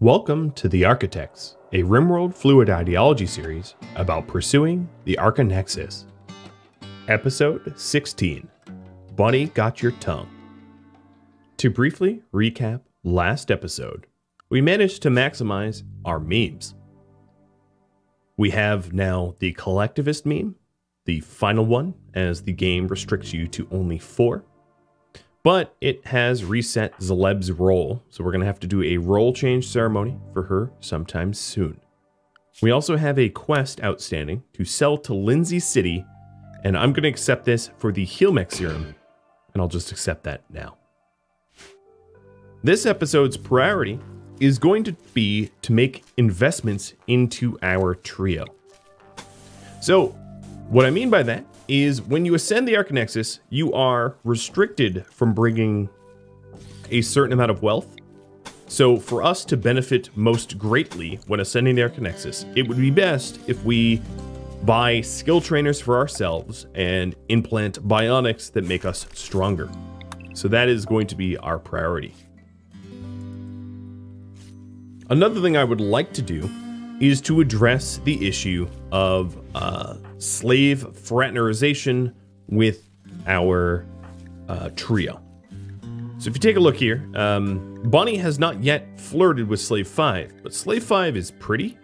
Welcome to The Archotechs, a RimWorld Fluid Ideology series about pursuing the Archonexus. Episode 16 Bunny Got Your Tongue. To briefly recap last episode, we managed to maximize our memes. We have now the collectivist meme, the final one, as the game restricts you to only four but it has reset Zleb's role, so we're going to have to do a role change ceremony for her sometime soon. We also have a quest outstanding to sell to Lindsay City, and I'm going to accept this for the Healmech Serum, and I'll just accept that now. This episode's priority is going to be to make investments into our trio. So, what I mean by that is when you ascend the Archonexus, you are restricted from bringing a certain amount of wealth. So for us to benefit most greatly when ascending the Archonexus, it would be best if we buy skill trainers for ourselves and implant bionics that make us stronger. So that is going to be our priority. Another thing I would like to do is to address the issue of uh, slave fraternization with our uh, trio. So if you take a look here, um, Bunny has not yet flirted with Slave 5, but Slave 5 is pretty.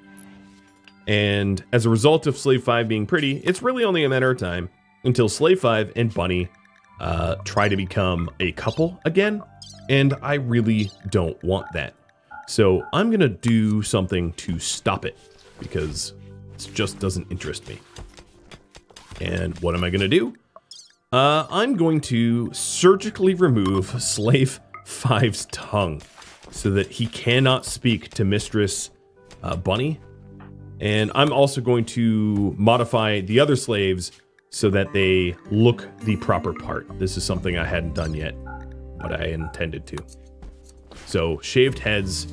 And as a result of Slave 5 being pretty, it's really only a matter of time until Slave 5 and Bunny uh, try to become a couple again. And I really don't want that. So I'm going to do something to stop it because it just doesn't interest me. And what am I going to do? Uh, I'm going to surgically remove Slave 5's tongue so that he cannot speak to Mistress uh, Bunny. And I'm also going to modify the other slaves so that they look the proper part. This is something I hadn't done yet, but I intended to. So shaved heads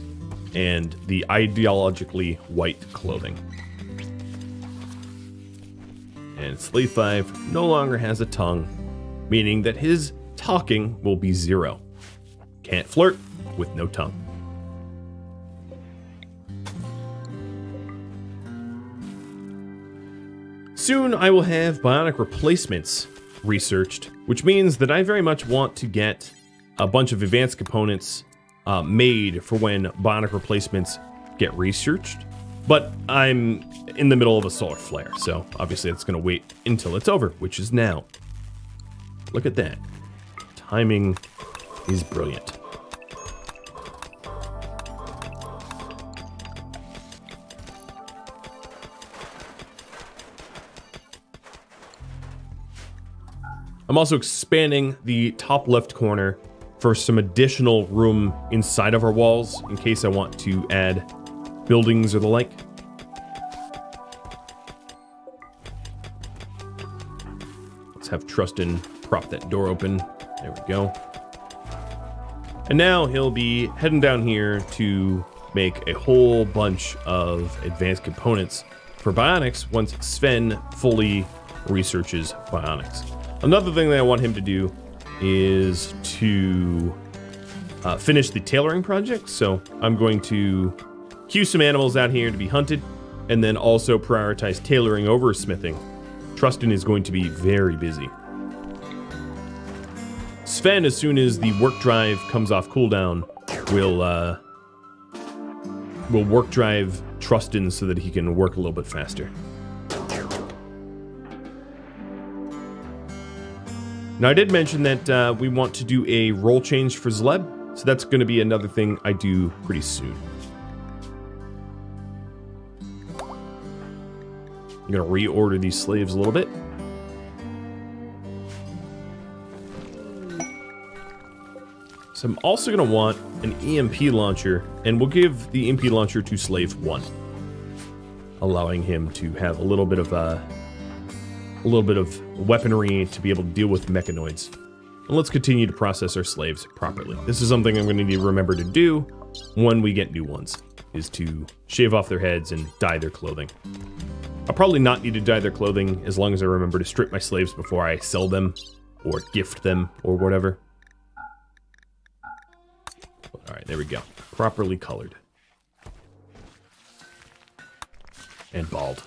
and the ideologically white clothing. And Slave 5 no longer has a tongue, meaning that his talking will be zero. Can't flirt with no tongue. Soon I will have bionic replacements researched, which means that I very much want to get a bunch of advanced components uh, made for when bionic replacements get researched. But I'm in the middle of a solar flare, so obviously it's going to wait until it's over, which is now. Look at that. Timing is brilliant. I'm also expanding the top left corner for some additional room inside of our walls in case I want to add buildings or the like. Let's have Trustin prop that door open. There we go. And now he'll be heading down here to make a whole bunch of advanced components for bionics once Sven fully researches bionics. Another thing that I want him to do is to uh, finish the tailoring project. So I'm going to cue some animals out here to be hunted and then also prioritize tailoring over smithing. Trustin is going to be very busy. Sven, as soon as the work drive comes off cooldown, will uh, will work drive Trustin so that he can work a little bit faster. Now, I did mention that uh, we want to do a role change for Zleb, so that's going to be another thing I do pretty soon. I'm going to reorder these slaves a little bit. So I'm also going to want an EMP launcher, and we'll give the EMP launcher to Slave 1, allowing him to have a little bit of a uh, a little bit of weaponry to be able to deal with mechanoids. And let's continue to process our slaves properly. This is something I'm going to need to remember to do when we get new ones, is to shave off their heads and dye their clothing. I'll probably not need to dye their clothing as long as I remember to strip my slaves before I sell them or gift them or whatever. All right, there we go. Properly colored. and bald.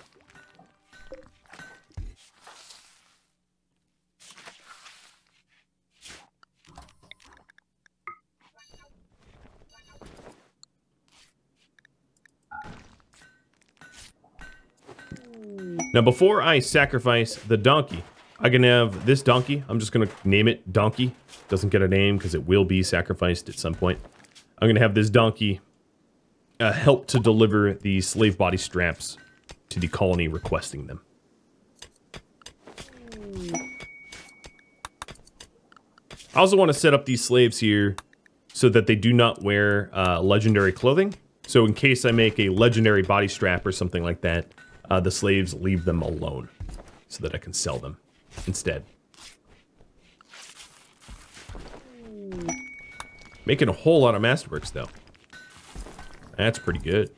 Now, before I sacrifice the donkey, I can have this donkey. I'm just going to name it Donkey. Doesn't get a name because it will be sacrificed at some point. I'm going to have this donkey uh, help to deliver the slave body straps to the colony requesting them. I also want to set up these slaves here so that they do not wear uh, legendary clothing. So in case I make a legendary body strap or something like that, uh, the slaves leave them alone so that I can sell them instead. Making a whole lot of masterworks, though. That's pretty good.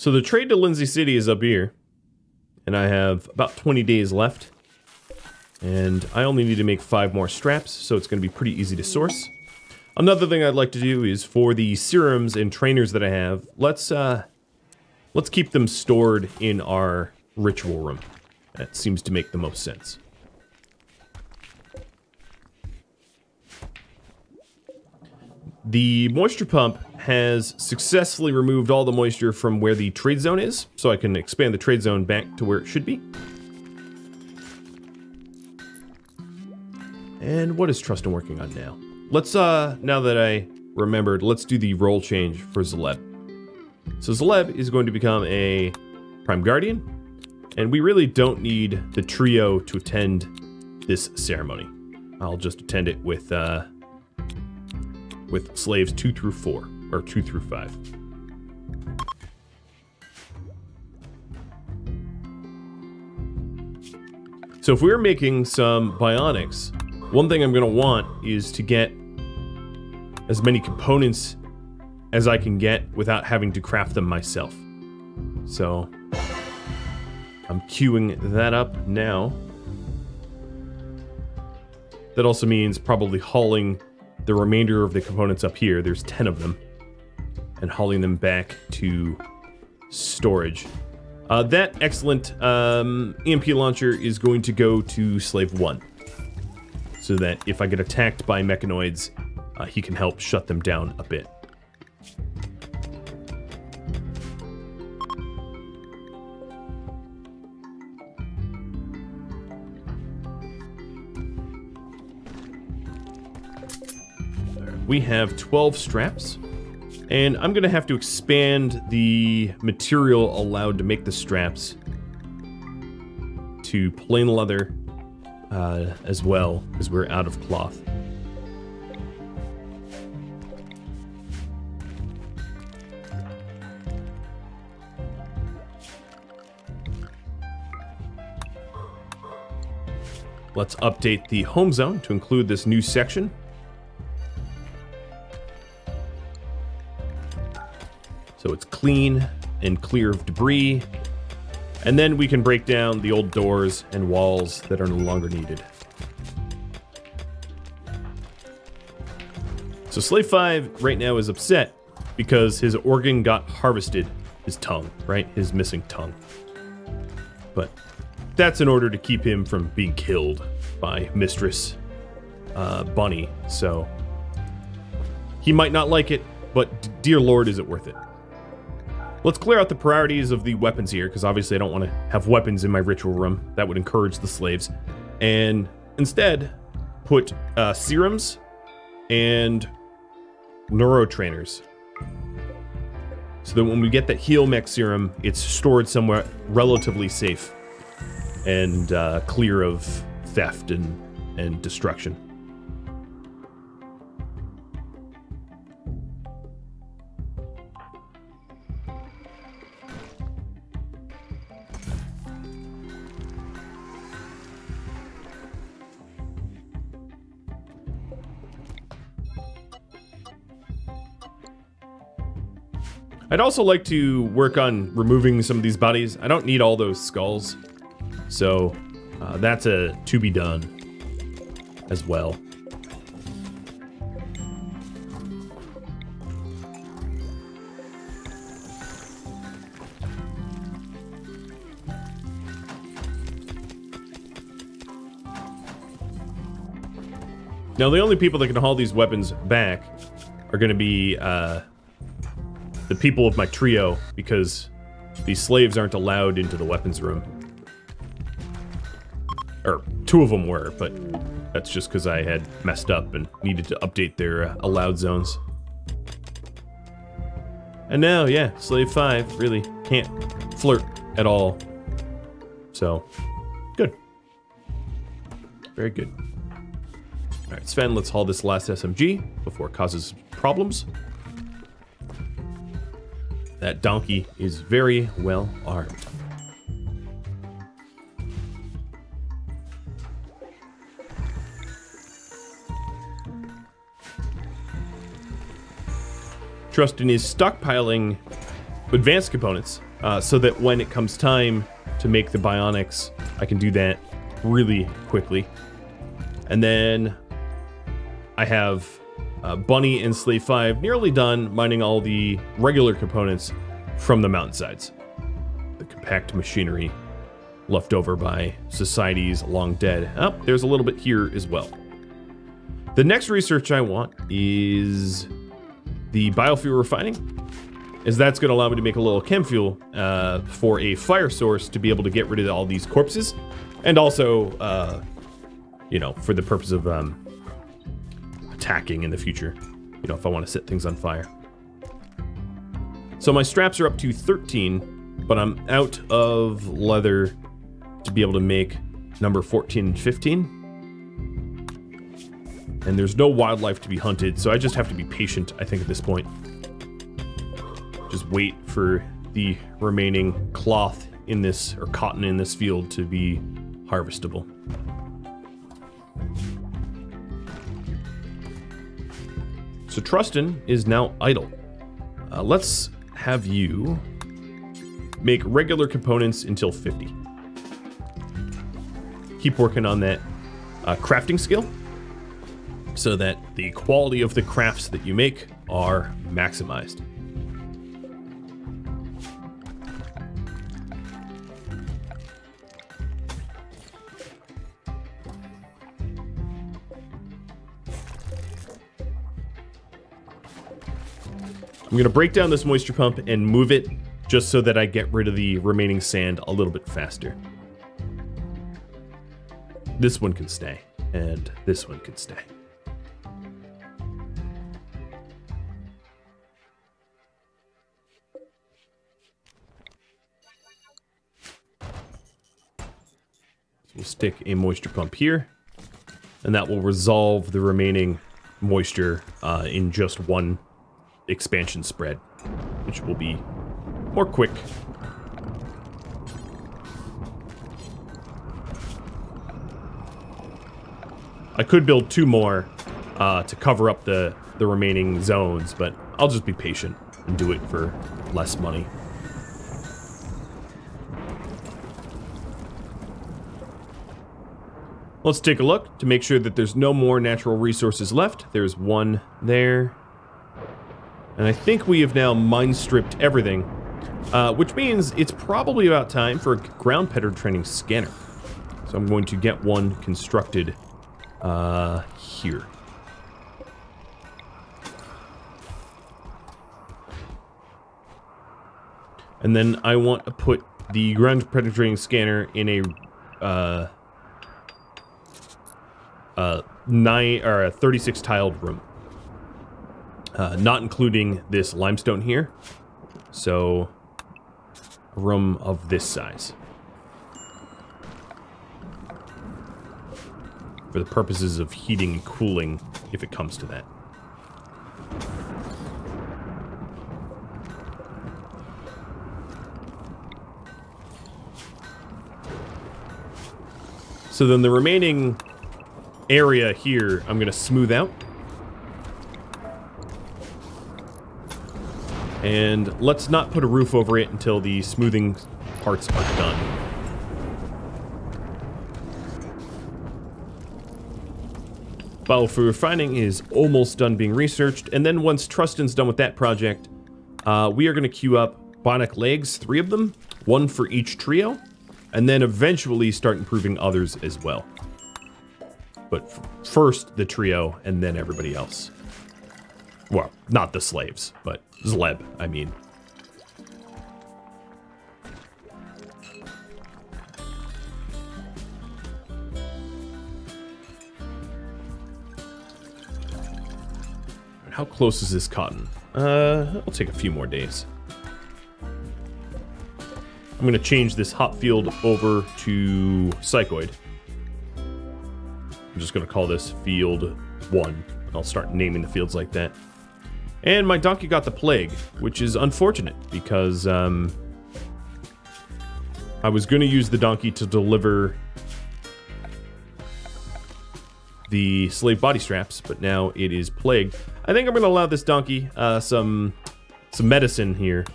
So the trade to Lindsay City is up here. And I have about 20 days left. And I only need to make five more straps, so it's going to be pretty easy to source. Another thing I'd like to do is for the serums and trainers that I have, let's uh, let's keep them stored in our ritual room. That seems to make the most sense. The moisture pump has successfully removed all the moisture from where the trade zone is, so I can expand the trade zone back to where it should be. And what is Trustin working on now? Let's, uh, now that I remembered, let's do the role change for Zaleb. So Zaleb is going to become a Prime Guardian, and we really don't need the trio to attend this ceremony. I'll just attend it with, uh, with slaves two through four or two through five. So if we are making some bionics, one thing I'm going to want is to get as many components as I can get without having to craft them myself. So I'm queuing that up now. That also means probably hauling the remainder of the components up here. There's 10 of them and hauling them back to storage. Uh, that excellent um, EMP launcher is going to go to Slave 1. So that if I get attacked by mechanoids, uh, he can help shut them down a bit. We have 12 straps. And I'm going to have to expand the material allowed to make the straps to plain leather uh, as well, because we're out of cloth. Let's update the home zone to include this new section. Clean and clear of debris. And then we can break down the old doors and walls that are no longer needed. So Slave 5 right now is upset because his organ got harvested, his tongue, right? His missing tongue. But that's in order to keep him from being killed by Mistress uh, Bunny. So he might not like it, but dear Lord, is it worth it? Let's clear out the priorities of the weapons here, because obviously I don't want to have weapons in my ritual room. That would encourage the slaves. And instead, put uh, serums and neurotrainers. So that when we get that heal mech serum, it's stored somewhere relatively safe and uh, clear of theft and, and destruction. I'd also like to work on removing some of these bodies. I don't need all those skulls. So uh, that's a to be done as well. Now, the only people that can haul these weapons back are going to be uh, the people of my trio, because these slaves aren't allowed into the weapons room. Or, two of them were, but that's just because I had messed up and needed to update their uh, allowed zones. And now, yeah, Slave 5 really can't flirt at all. So, good. Very good. Alright, Sven, let's haul this last SMG before it causes problems. That donkey is very well armed. Trustin is stockpiling advanced components uh, so that when it comes time to make the bionics, I can do that really quickly. And then I have uh, Bunny and Slave 5 nearly done mining all the regular components from the mountainsides. The compact machinery left over by societies long dead. Oh, there's a little bit here as well. The next research I want is the biofuel refining, as that's going to allow me to make a little chem fuel uh, for a fire source to be able to get rid of all these corpses, and also, uh, you know, for the purpose of um, attacking in the future. You know, if I want to set things on fire. So my straps are up to 13, but I'm out of leather to be able to make number 14 and 15. And there's no wildlife to be hunted, so I just have to be patient, I think, at this point. Just wait for the remaining cloth in this, or cotton in this field to be harvestable. So Trustin is now idle. Uh, let's have you make regular components until 50. Keep working on that uh, crafting skill so that the quality of the crafts that you make are maximized. I'm to break down this moisture pump and move it just so that I get rid of the remaining sand a little bit faster. This one can stay, and this one can stay. We'll stick a moisture pump here, and that will resolve the remaining moisture uh, in just one expansion spread, which will be more quick. I could build two more uh, to cover up the, the remaining zones, but I'll just be patient and do it for less money. Let's take a look to make sure that there's no more natural resources left. There's one there, and I think we have now mind-stripped everything, uh, which means it's probably about time for a ground penetrating scanner. So I'm going to get one constructed uh, here. And then I want to put the ground penetrating scanner in a uh, uh, nine or a 36 tiled room uh, not including this limestone here. So, a room of this size. For the purposes of heating and cooling, if it comes to that. So then the remaining area here, I'm going to smooth out. And let's not put a roof over it until the smoothing parts are done. Biofuel refining is almost done being researched, and then once Trustin's done with that project, uh, we are going to queue up bionic legs, three of them, one for each trio, and then eventually start improving others as well. But first the trio, and then everybody else. Well, not the slaves, but Zleb, I mean. How close is this cotton? Uh, it'll take a few more days. I'm to change this hop field over to Psychoid. I'm just to call this field 1. I'll start naming the fields like that. And my donkey got the plague, which is unfortunate because um, I was going to use the donkey to deliver the slave body straps, but now it is plagued. I think I'm going to allow this donkey uh, some some medicine here,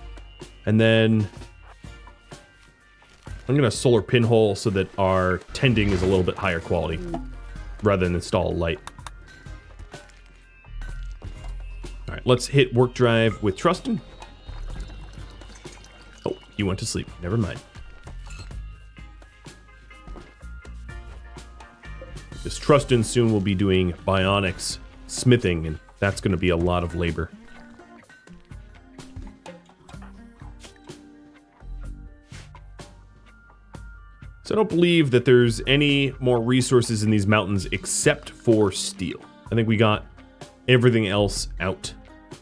and then I'm going to solar pinhole so that our tending is a little bit higher quality, rather than install a light. Let's hit work drive with Trustin. Oh, he went to sleep. Never mind. This Trustin soon will be doing bionics, smithing, and that's going to be a lot of labor. So I don't believe that there's any more resources in these mountains except for steel. I think we got everything else out.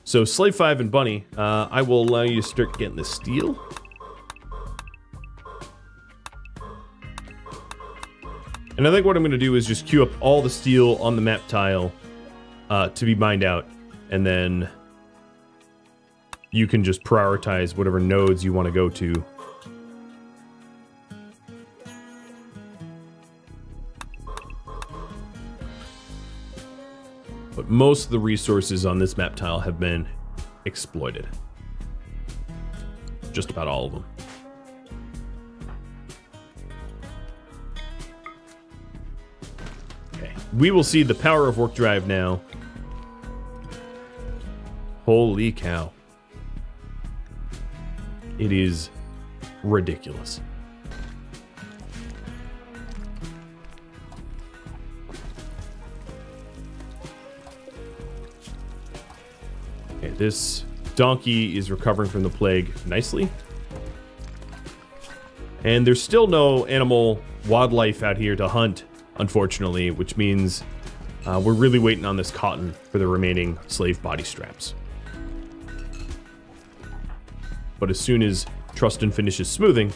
So Slave 5 and Bunny, uh, I will allow you to start getting the steel. And I think what I'm going to do is just queue up all the steel on the map tile uh, to be mined out. And then you can just prioritize whatever nodes you want to go to. But most of the resources on this map tile have been exploited. Just about all of them. Okay, we will see the power of work drive now. Holy cow. It is ridiculous. This donkey is recovering from the plague nicely. And there's still no animal wildlife out here to hunt unfortunately, which means uh, we're really waiting on this cotton for the remaining slave body straps. But as soon as Trustin finishes smoothing,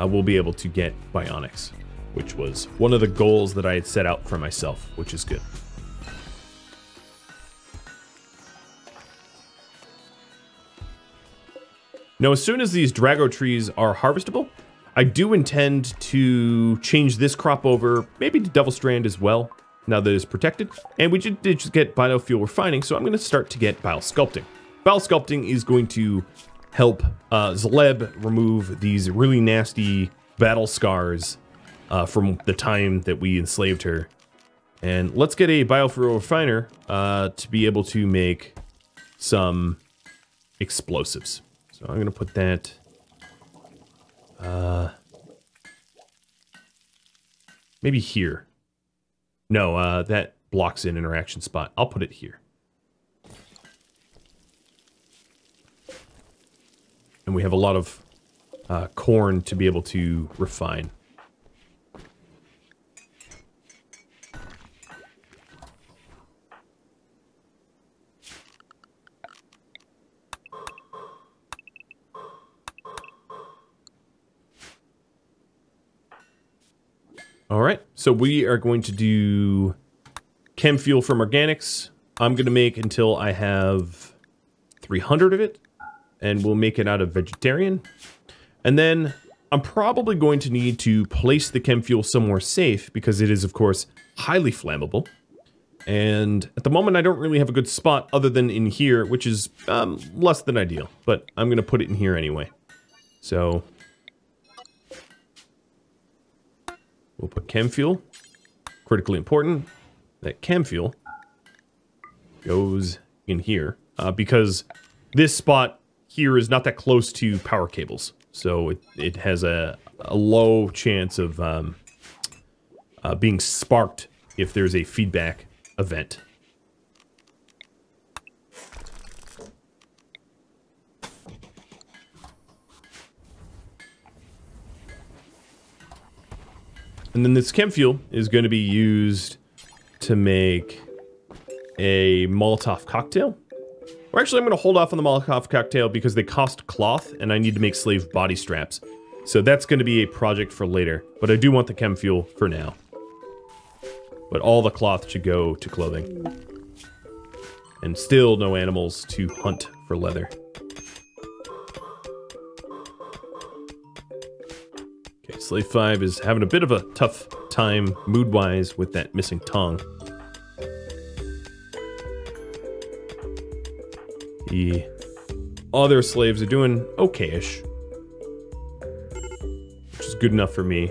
uh, we'll be able to get bionics, which was one of the goals that I had set out for myself, which is good. Now, as soon as these Drago trees are harvestable, I do intend to change this crop over, maybe to Devil Strand as well, now that it's protected. And we did just get biofuel refining, so I'm going to start to get biosculpting. Bile sculpting is going to help uh, Zleb remove these really nasty battle scars uh, from the time that we enslaved her. And let's get a biofuel refiner uh, to be able to make some explosives. So I'm going to put that uh, maybe here. No, uh, that blocks an interaction spot. I'll put it here. And we have a lot of uh, corn to be able to refine. All right, so we are going to do chem fuel from organics. I'm going to make until I have 300 of it, and we'll make it out of vegetarian. And then I'm probably going to need to place the chem fuel somewhere safe because it is, of course, highly flammable. And at the moment, I don't really have a good spot other than in here, which is um, less than ideal. But I'm going to put it in here anyway. So we'll put chem fuel. Critically important that chem fuel goes in here uh, because this spot here is not that close to power cables. So it, it has a, a low chance of um, uh, being sparked if there's a feedback event. And then this chem fuel is going to be used to make a Molotov cocktail. Or actually, I'm going to hold off on the Molotov cocktail because they cost cloth and I need to make slave body straps. So that's going to be a project for later. But I do want the chem fuel for now. But all the cloth should go to clothing. And still no animals to hunt for leather. Slave 5 is having a bit of a tough time mood-wise with that missing tongue. The other slaves are doing okay-ish. Which is good enough for me.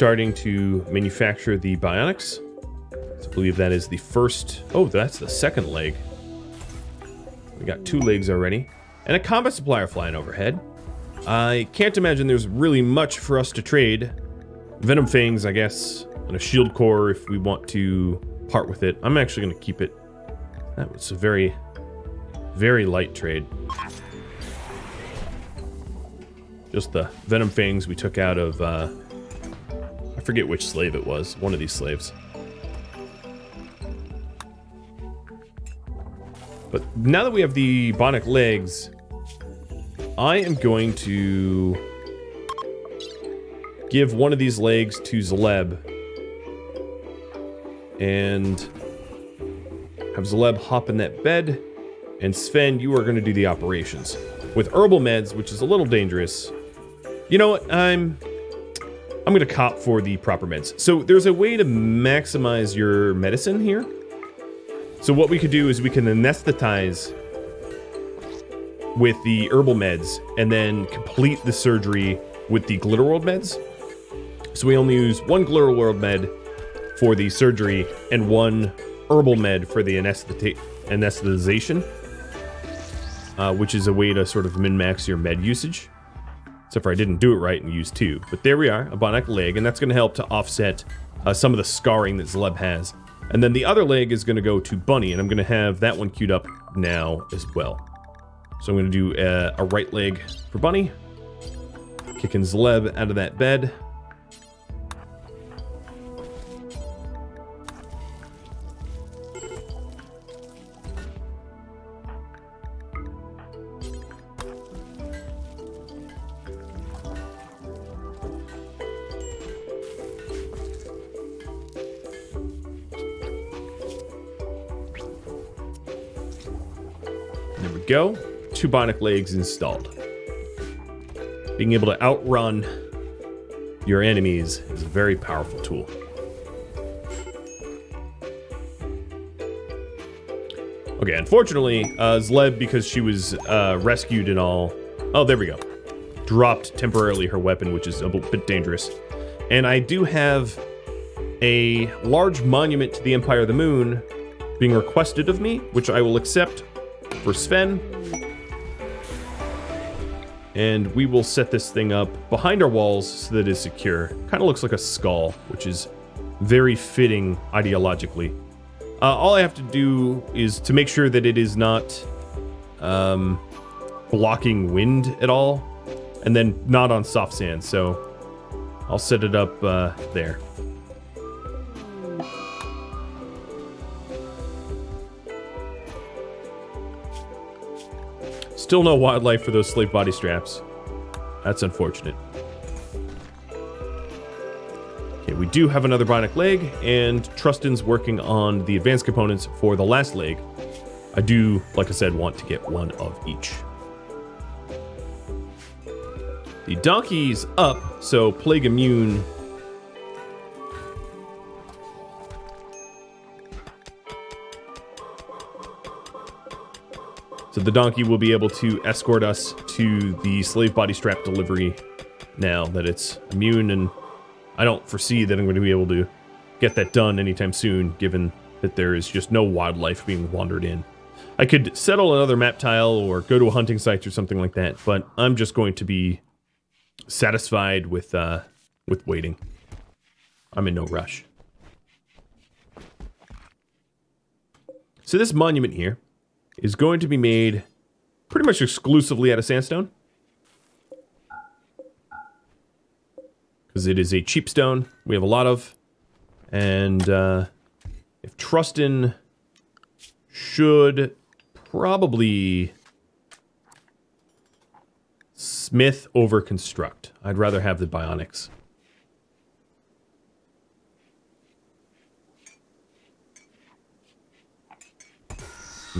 Starting to manufacture the bionics. I believe that is the first... Oh, that's the second leg. We got two legs already. And a combat supplier flying overhead. I can't imagine there's really much for us to trade. Venom Fangs, I guess, and a shield core if we want to part with it. I'm actually going to keep it. That was a very, very light trade. Just the Venom Fangs we took out of, uh, forget which slave it was. One of these slaves. But now that we have the bionic legs, I am going to give one of these legs to Zleb. And have Zleb hop in that bed. And Sven, you are going to do the operations. With herbal meds, which is a little dangerous. You know what? I'm... I'm going to cop for the proper meds. So there's a way to maximize your medicine here. So what we could do is we can anesthetize with the herbal meds and then complete the surgery with the glitter world meds. So we only use one glitter world med for the surgery and one herbal med for the anesthetization, uh, which is a way to sort of min-max your med usage. Except for I didn't do it right and used two. But there we are, a bionic leg, and that's going to help to offset uh, some of the scarring that Zleb has. And then the other leg is going to go to Bunny, and I'm going to have that one queued up now as well. So I'm going to do a, a right leg for Bunny. Kicking Zleb out of that bed. Go. Two bionic legs installed. Being able to outrun your enemies is a very powerful tool. Okay, unfortunately, uh, Zleb, because she was uh, rescued and all... Oh, there we go. Dropped temporarily her weapon, which is a bit dangerous. And I do have a large monument to the Empire of the Moon being requested of me, which I will accept for Sven. And we will set this thing up behind our walls so that it is secure. Kind of looks like a skull, which is very fitting ideologically. Uh, all I have to do is to make sure that it is not um, blocking wind at all, and then not on soft sand. So I'll set it up uh, there. Still no wildlife for those slave body straps. That's unfortunate. Okay, we do have another bionic leg, and Trustin's working on the advanced components for the last leg. I do, like I said, want to get one of each. The donkey's up, so Plague Immune So the donkey will be able to escort us to the slave body strap delivery now that it's immune, and I don't foresee that I'm going to be able to get that done anytime soon, given that there is just no wildlife being wandered in. I could settle another map tile or go to a hunting site or something like that, but I'm just going to be satisfied with uh, with waiting. I'm in no rush. So this monument here is going to be made pretty much exclusively out of sandstone. Because it is a cheap stone we have a lot of. And uh, if Trustin should probably smith over construct. I'd rather have the bionics.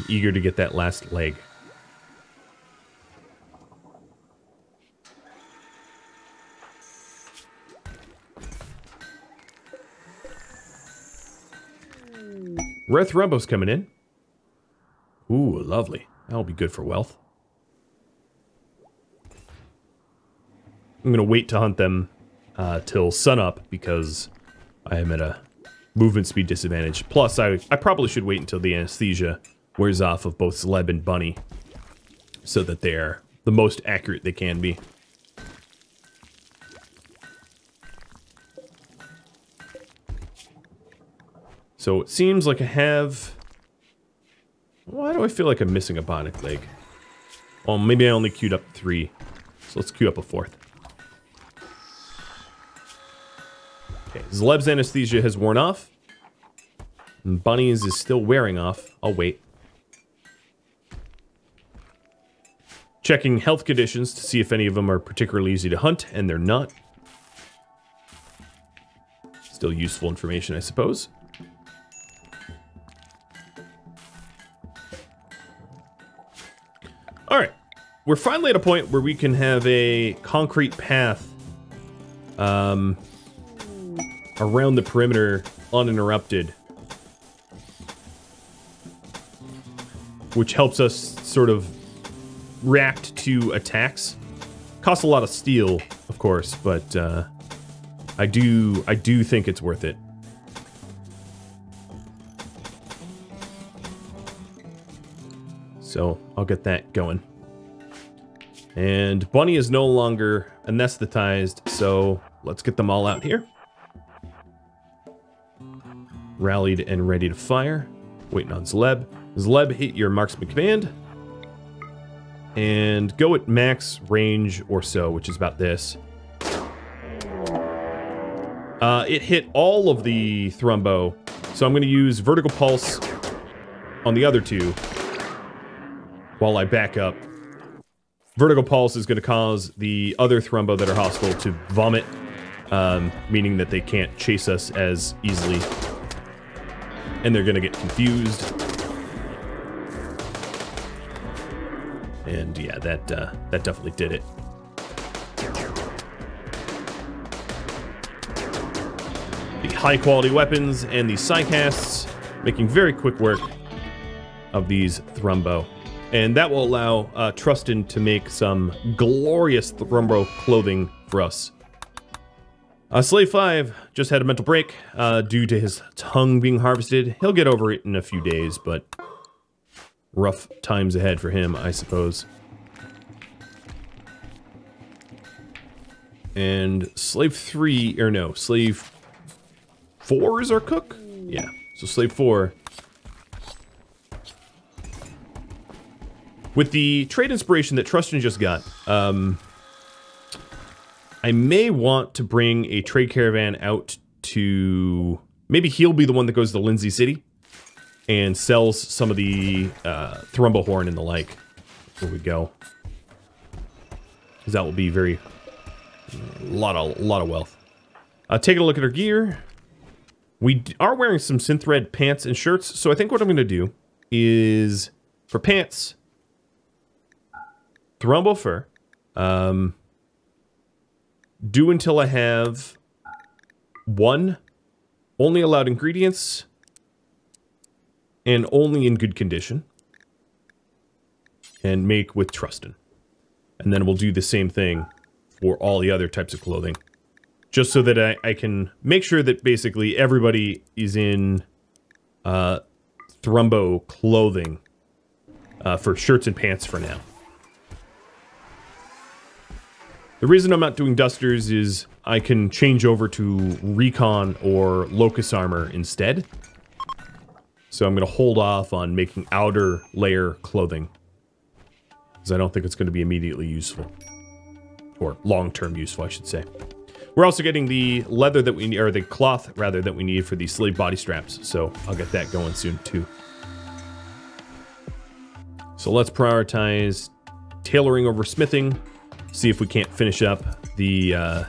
I'm eager to get that last leg. Rare Thrumbos coming in. Ooh, lovely. That'll be good for wealth. I'm going to wait to hunt them uh, till sunup because I am at a movement speed disadvantage. Plus, I, I probably should wait until the anesthesia wears off of both Zleb and Bunny so that they're the most accurate they can be. So it seems like I have... Why do I feel like I'm missing a bionic leg? Well, maybe I only queued up three. So let's queue up a fourth. Okay, Zleb's anesthesia has worn off. And Bunny's is still wearing off. I'll wait. Checking health conditions to see if any of them are particularly easy to hunt, and they're not. Still useful information, I suppose. Alright. We're finally at a point where we can have a concrete path um, around the perimeter uninterrupted. Which helps us sort of react to attacks. Costs a lot of steel, of course, but uh, I do I do think it's worth it. So I'll get that going. And Bunny is no longer anesthetized, so let's get them all out here. Rallied and ready to fire. Waiting on Zleb. Zleb, hit your marksman command and go at max range or so, which is about this. Uh, it hit all of the Thrumbo, so I'm going to use Vertigo Pulse on the other two while I back up. Vertigo Pulse is going to cause the other Thrumbo that are hostile to vomit, um, meaning that they can't chase us as easily. And they're going to get confused. And yeah, that uh, that definitely did it. The high quality weapons and the psycasts making very quick work of these Thrumbo. And that will allow uh, Trustin to make some glorious Thrumbo clothing for us. Uh, Slave 5 just had a mental break uh, due to his tongue being harvested. He'll get over it in a few days, but rough times ahead for him, I suppose. And Slave 3, or no, Slave 4 is our cook? Yeah, so Slave 4. With the trade inspiration that Trustin just got, um, I may want to bring a trade caravan out to... Maybe he'll be the one that goes to Lindsay City and sells some of the uh, Thrumbo Horn and the like. Here we go. Because that will be very... A lot of, lot of wealth. Uh, taking a look at our gear. We are wearing some synthread pants and shirts, so I think what I'm going to do is, for pants, Thrumbo fur. Um, do until I have one only allowed ingredients and only in good condition and make with Trustin. And then we'll do the same thing for all the other types of clothing. Just so that I, I can make sure that basically everybody is in uh, Thrumbo clothing uh, for shirts and pants for now. The reason I'm not doing dusters is I can change over to recon or locust armor instead. So I'm going to hold off on making outer layer clothing. Because I don't think it's going to be immediately useful. Or long-term useful, I should say. We're also getting the leather that we need, or the cloth, rather, that we need for the slave body straps. So I'll get that going soon, too. So let's prioritize tailoring over smithing see if we can't finish up the uh,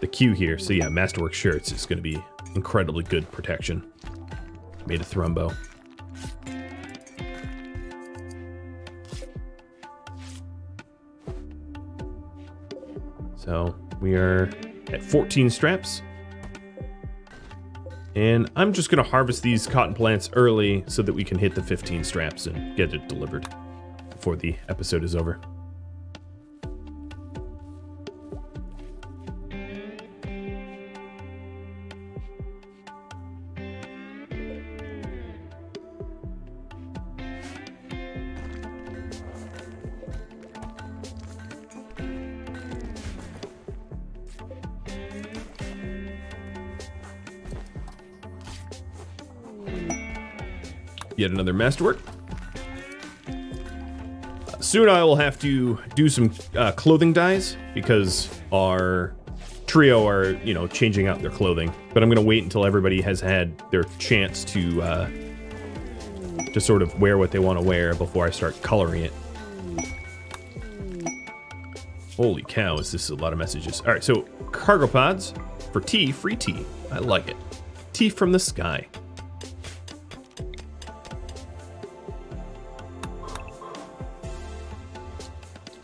the queue here. So yeah, Masterwork shirts is going to be incredibly good protection. Made of Thrumbo. So we are at 14 straps. And I'm just going to harvest these cotton plants early so that we can hit the 15 straps and get it delivered before the episode is over. Yet another masterwork. Soon I will have to do some uh, clothing dyes because our trio are, you know, changing out their clothing. But I'm going to wait until everybody has had their chance to, uh, to sort of wear what they want to wear before I start coloring it. Holy cow, is this a lot of messages. All right, so cargo pods for tea, free tea. I like it. Tea from the sky.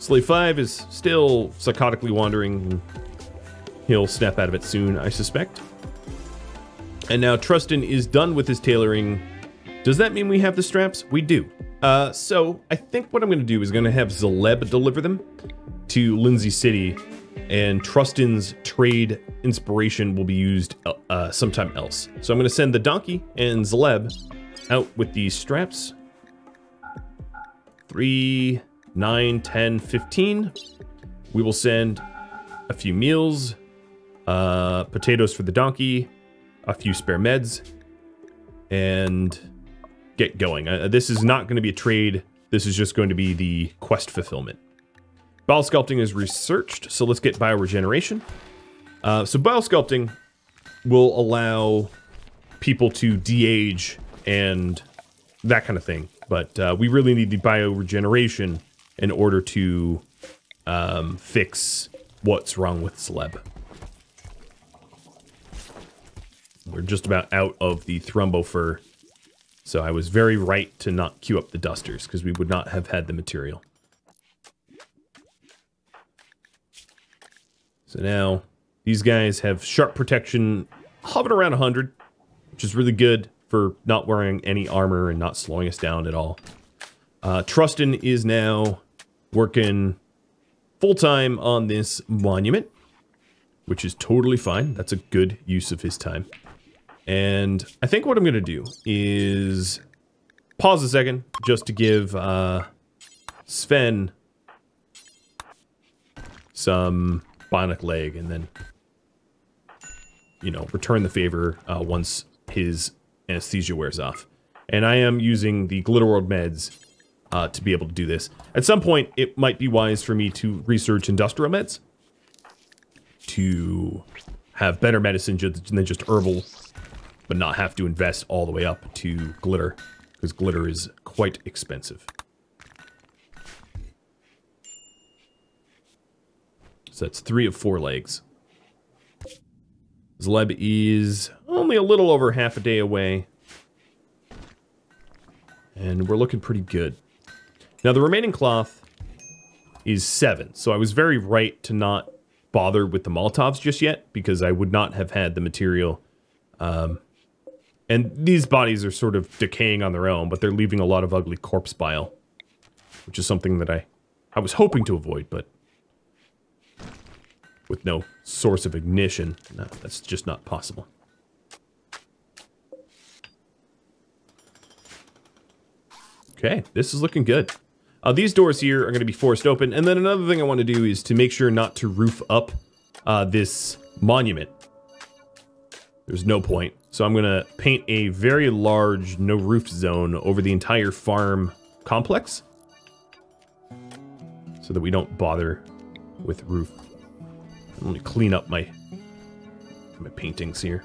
Slave 5 is still psychotically wandering. He'll snap out of it soon, I suspect. And now Trustin is done with his tailoring. Does that mean we have the straps? We do. Uh, so I think what I'm going to do is going to have Zaleb deliver them to Lindsay City, and Trustin's trade inspiration will be used uh, sometime else. So I'm going to send the donkey and Zaleb out with these straps. Three, 9, 10, 15. We will send a few meals, uh, potatoes for the donkey, a few spare meds, and get going. Uh, this is not going to be a trade. This is just going to be the quest fulfillment. Biosculpting is researched, so let's get bioregeneration. Uh, so biosculpting will allow people to de-age and that kind of thing. But uh, we really need the bioregeneration in order to um, fix what's wrong with Celeb. We're just about out of the Thrumbo fur, so I was very right to not queue up the dusters, because we would not have had the material. So now, these guys have sharp protection hovering around 100, which is really good for not wearing any armor and not slowing us down at all. Uh, Trustin is now working full-time on this monument, which is totally fine. That's a good use of his time. And I think what I'm going to do is pause a second just to give uh, Sven some bionic leg and then, you know, return the favor uh, once his anesthesia wears off. And I am using the Glitterworld meds uh, to be able to do this. At some point, it might be wise for me to research industrial meds to have better medicine than just herbal, but not have to invest all the way up to glitter, because glitter is quite expensive. So that's three of four legs. Zleb is only a little over half a day away. And we're looking pretty good. Now, the remaining cloth is seven, so I was very right to not bother with the Molotovs just yet, because I would not have had the material. Um, and these bodies are sort of decaying on their own, but they're leaving a lot of ugly corpse bile, which is something that I, I was hoping to avoid, but with no source of ignition, no, that's just not possible. Okay, this is looking good. Uh, these doors here are going to be forced open. And then another thing I want to do is to make sure not to roof up uh, this monument. There's no point. So I'm going to paint a very large no roof zone over the entire farm complex. So that we don't bother with roof. Let me clean up my, my paintings here.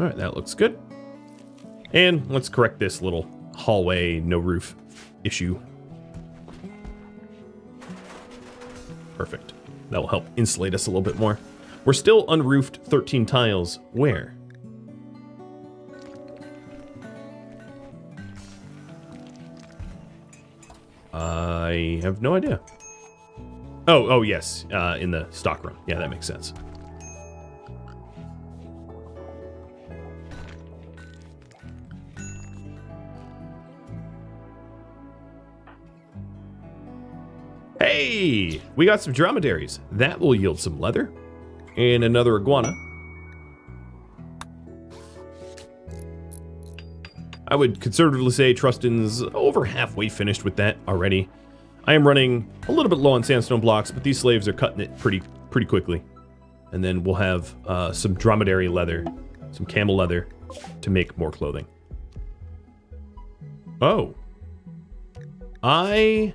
All right, that looks good. And let's correct this little hallway, no roof issue. Perfect. That will help insulate us a little bit more. We're still unroofed 13 tiles. Where? I have no idea. Oh, oh yes, uh, in the stockroom. Yeah, that makes sense. We got some dromedaries. That will yield some leather. And another iguana. I would conservatively say Trustin's over halfway finished with that already. I am running a little bit low on sandstone blocks, but these slaves are cutting it pretty pretty quickly. And then we'll have uh, some dromedary leather, some camel leather to make more clothing. Oh. I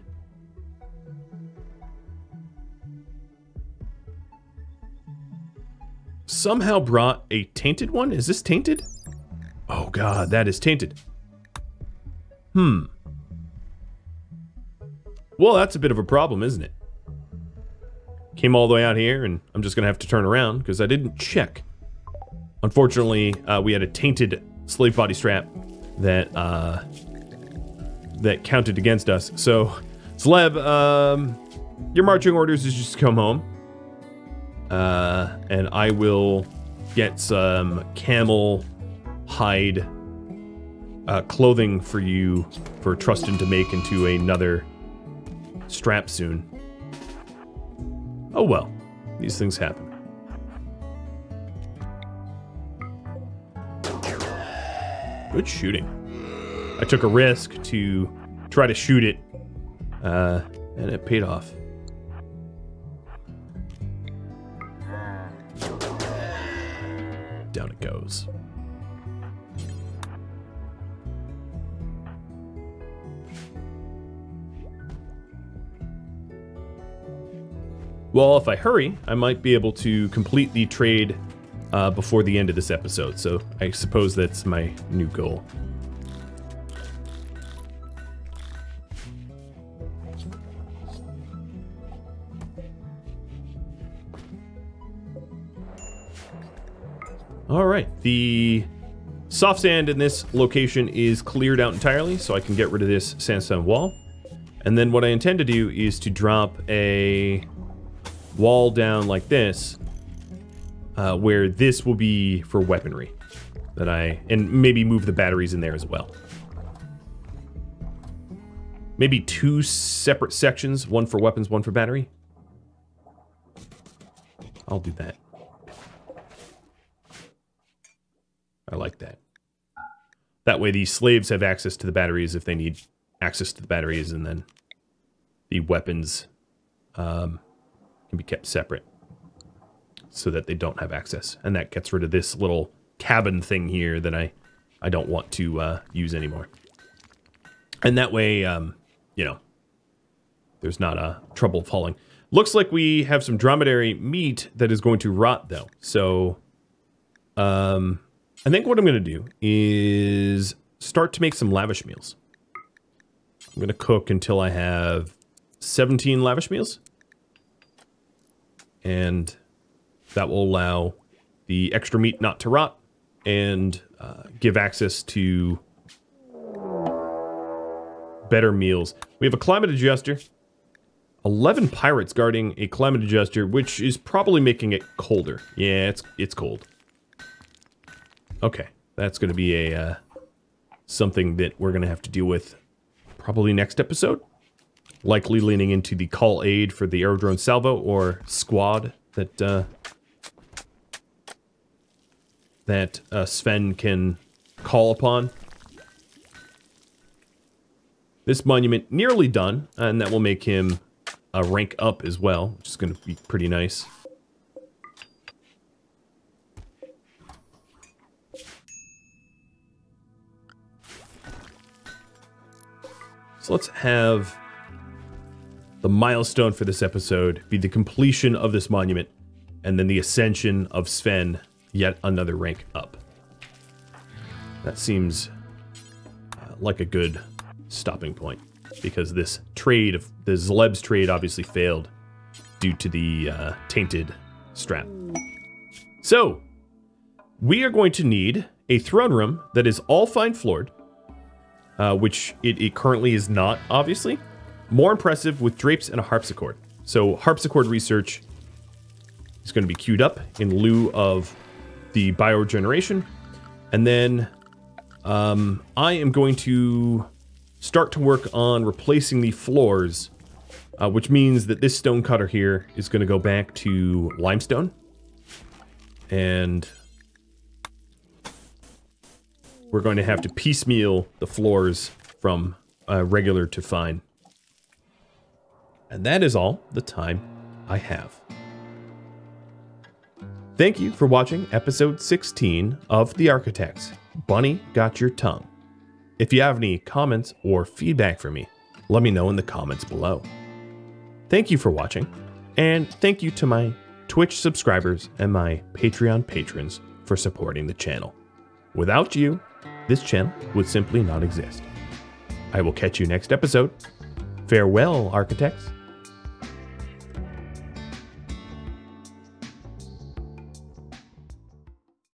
somehow brought a tainted one? Is this tainted? Oh god, that is tainted. Hmm. Well, that's a bit of a problem, isn't it? Came all the way out here, and I'm just gonna have to turn around, because I didn't check. Unfortunately, uh, we had a tainted slave body strap that, uh, that counted against us. So, Zleb, um, your marching orders is just come home. Uh, and I will get some camel hide uh, clothing for you for Trustin to make into another strap soon. Oh well, these things happen. Good shooting. I took a risk to try to shoot it, uh, and it paid off. Down it goes. Well, if I hurry, I might be able to complete the trade uh, before the end of this episode, so I suppose that's my new goal. All right, the soft sand in this location is cleared out entirely, so I can get rid of this sandstone wall. And then what I intend to do is to drop a wall down like this, uh, where this will be for weaponry. That I and maybe move the batteries in there as well. Maybe two separate sections, one for weapons, one for battery. I'll do that. I like that. That way the slaves have access to the batteries if they need access to the batteries, and then the weapons um, can be kept separate so that they don't have access. And that gets rid of this little cabin thing here that I, I don't want to uh, use anymore. And that way, um, you know, there's not a trouble falling. Looks like we have some dromedary meat that is going to rot, though. So, um, I think what I'm going to do is start to make some lavish meals. I'm going to cook until I have 17 lavish meals. And That will allow the extra meat not to rot and uh, give access to better meals. We have a climate adjuster. 11 pirates guarding a climate adjuster, which is probably making it colder. Yeah, it's it's cold. Okay, that's going to be a uh, something that we're going to have to deal with probably next episode. Likely leaning into the call aid for the aerodrone salvo or squad that uh, that uh, Sven can call upon. This monument nearly done, and that will make him a rank up as well, which is going to be pretty nice. So let's have the milestone for this episode be the completion of this monument, and then the ascension of Sven yet another rank up. That seems uh, like a good stopping point because this trade of the Zleb's trade obviously failed due to the uh, tainted strap. So we are going to need a throne room that is all fine floored, uh, which it, it currently is not, obviously. More impressive with drapes and a harpsichord. So harpsichord research is going to be queued up in lieu of the bioregeneration. And then um, I am going to start to work on replacing the floors, uh, which means that this stone cutter here is going to go back to limestone. And we're going to have to piecemeal the floors from uh, regular to fine. And that is all the time I have. Thank you for watching episode 16 of The Archotechs. Bunny got your tongue. If you have any comments or feedback for me, let me know in the comments below. Thank you for watching, and thank you to my Twitch subscribers and my Patreon patrons for supporting the channel. Without you, this channel would simply not exist. I will catch you next episode. Farewell, Archotechs.